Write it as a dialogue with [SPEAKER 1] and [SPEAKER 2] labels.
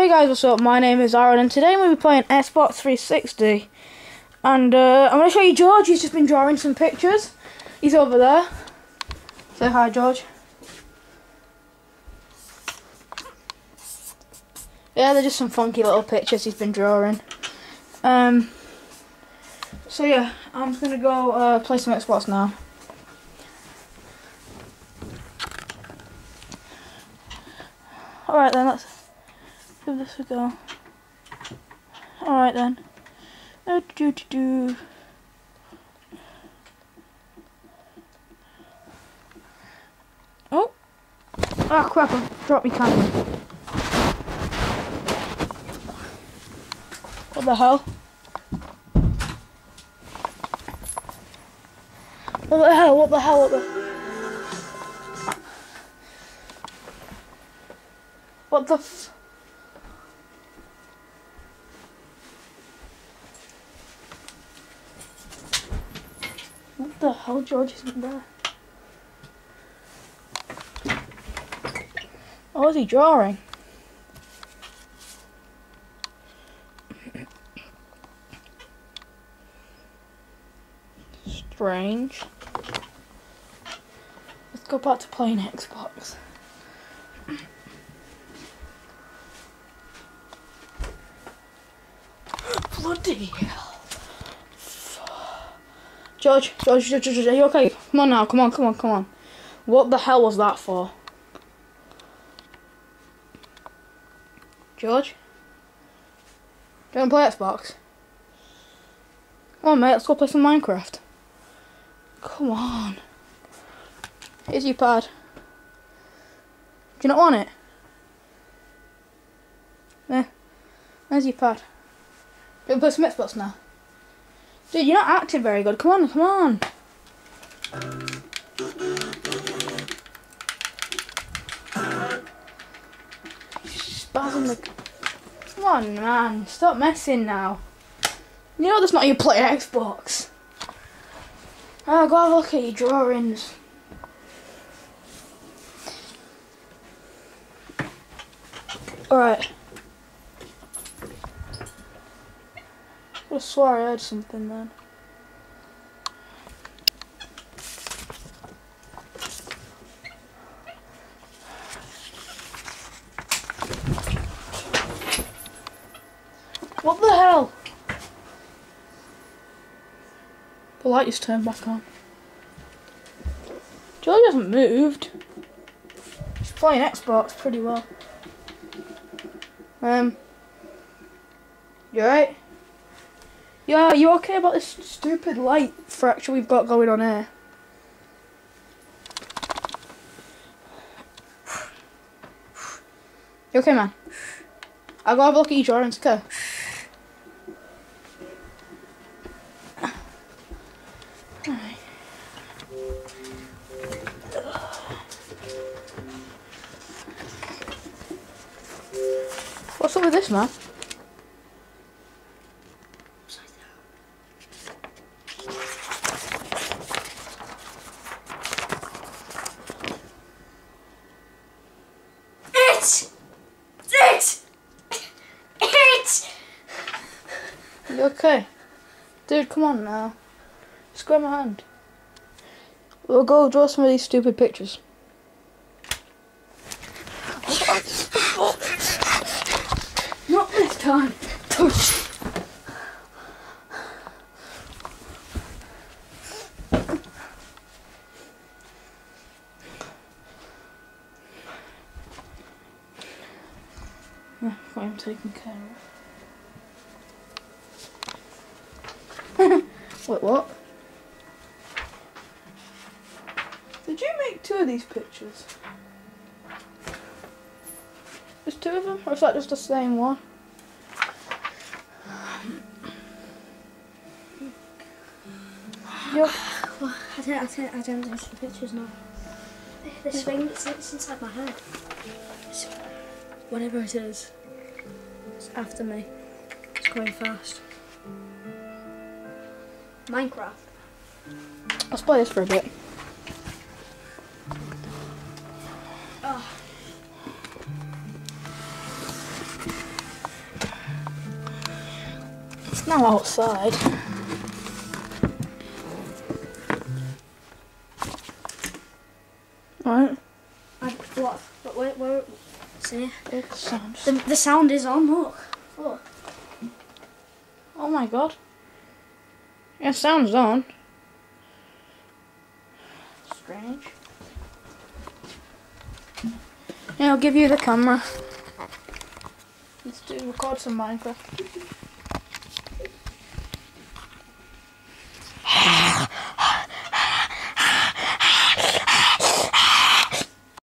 [SPEAKER 1] Hey guys, what's up? My name is Aaron, and today we'll be playing Xbox 360. And uh, I'm going to show you George. He's just been drawing some pictures. He's over there. Say hi, George. Yeah, they're just some funky little pictures he's been drawing. Um. So yeah, I'm just gonna go uh, play some Xbox now. Alright then, let's give this a go. Alright then. Uh, do, do, do. Oh! Ah crap, I dropped my camera. What the hell? What the hell? What the hell? What the... What the f... the hell, George is there? Oh, what was he drawing? Strange. Let's go back to playing Xbox. Bloody hell. George, George, George, George, are you okay? Come on now, come on, come on, come on. What the hell was that for? George? Do you want to play Xbox? Come on mate, let's go play some Minecraft. Come on. Here's your pad. Do you not want it? There. There's your pad. Do you want to play some Xbox now? Dude, you're not acting very good. Come on, come on. The... Come on, man. Stop messing now. You know that's not you play Xbox. Oh, go have a look at your drawings. Alright. I swore I heard something then. What the hell? The light is turned back on. Joey hasn't moved. He's playing Xbox pretty well. Um, you alright? Yeah, you okay about this stupid light fracture we've got going on here? You okay, man? I'll go have a look at your drawings, okay? What's up with this, man?
[SPEAKER 2] It! It! It!
[SPEAKER 1] You okay? Dude, come on now. Grab my hand. We'll go draw some of these stupid pictures. Not this time. Yeah, I'm taking care of. Wait, what? Did you make two of these pictures? There's two of them, or is that just the same one? Yup.
[SPEAKER 2] Well, I don't, I don't, I don't think the pictures now. This thing, it's, it's inside my head. It's, whatever it is, it's after me. It's going fast. Minecraft.
[SPEAKER 1] Let's play this for a bit.
[SPEAKER 2] Oh.
[SPEAKER 1] It's now outside. Right,
[SPEAKER 2] I, what? But where, where? See,
[SPEAKER 1] big sounds.
[SPEAKER 2] the the sound is on. Look, look.
[SPEAKER 1] Oh my god. Yeah, sound's on. Strange. Yeah, I'll give you the camera. Let's do record some Minecraft.